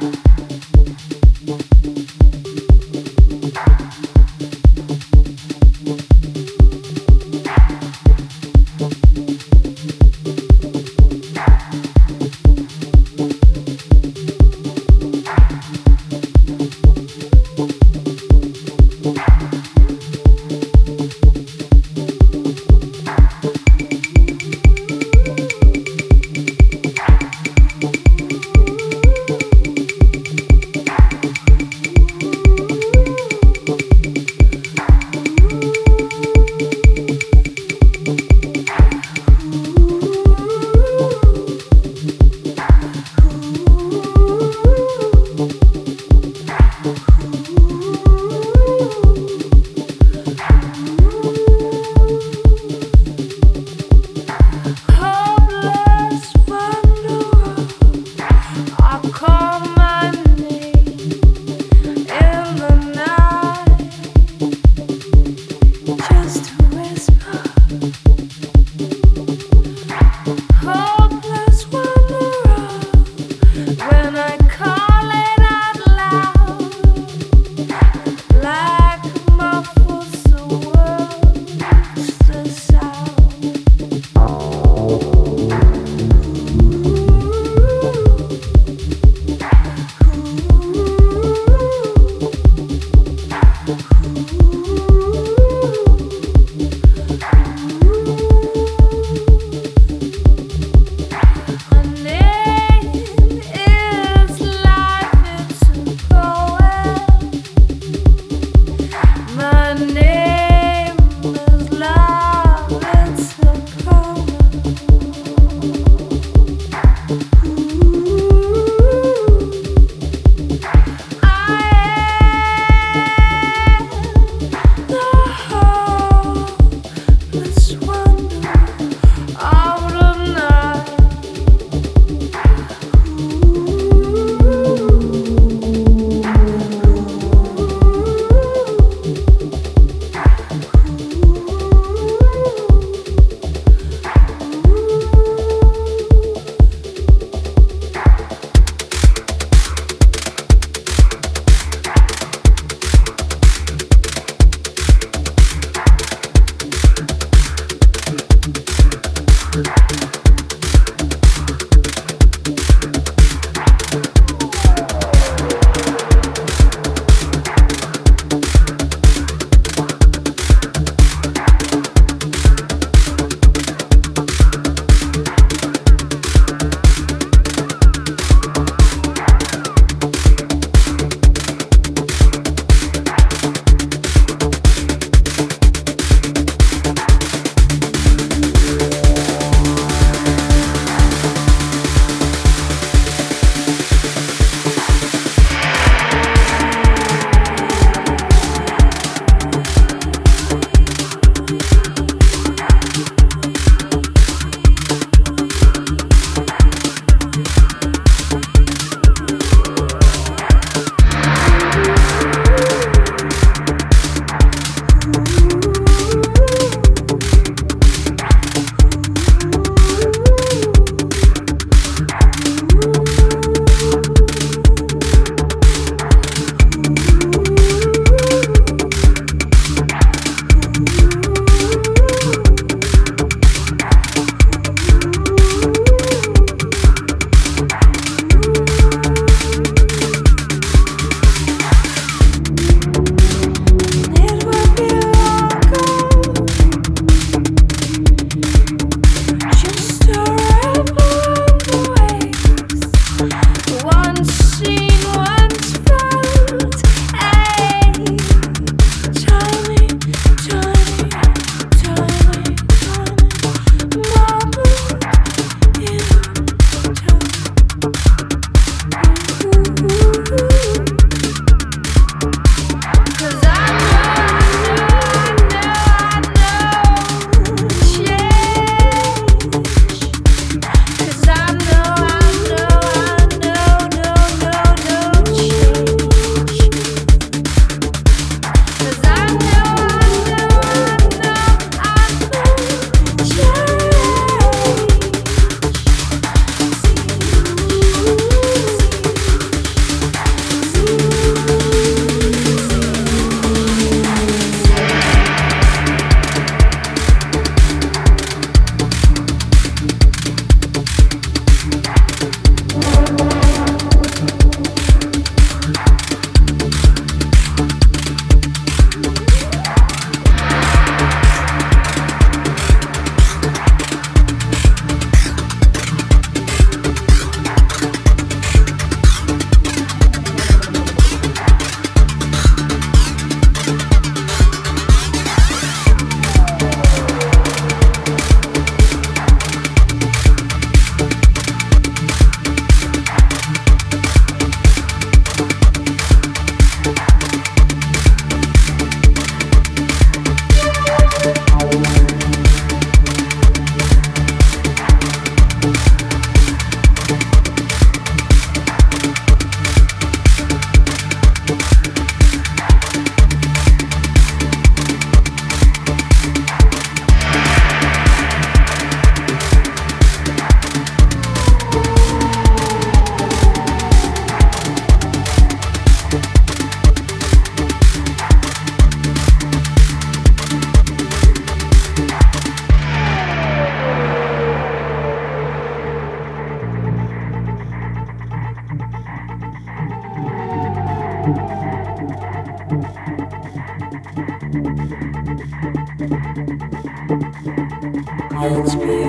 Música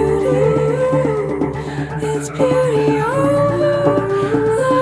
beauty, it's beauty all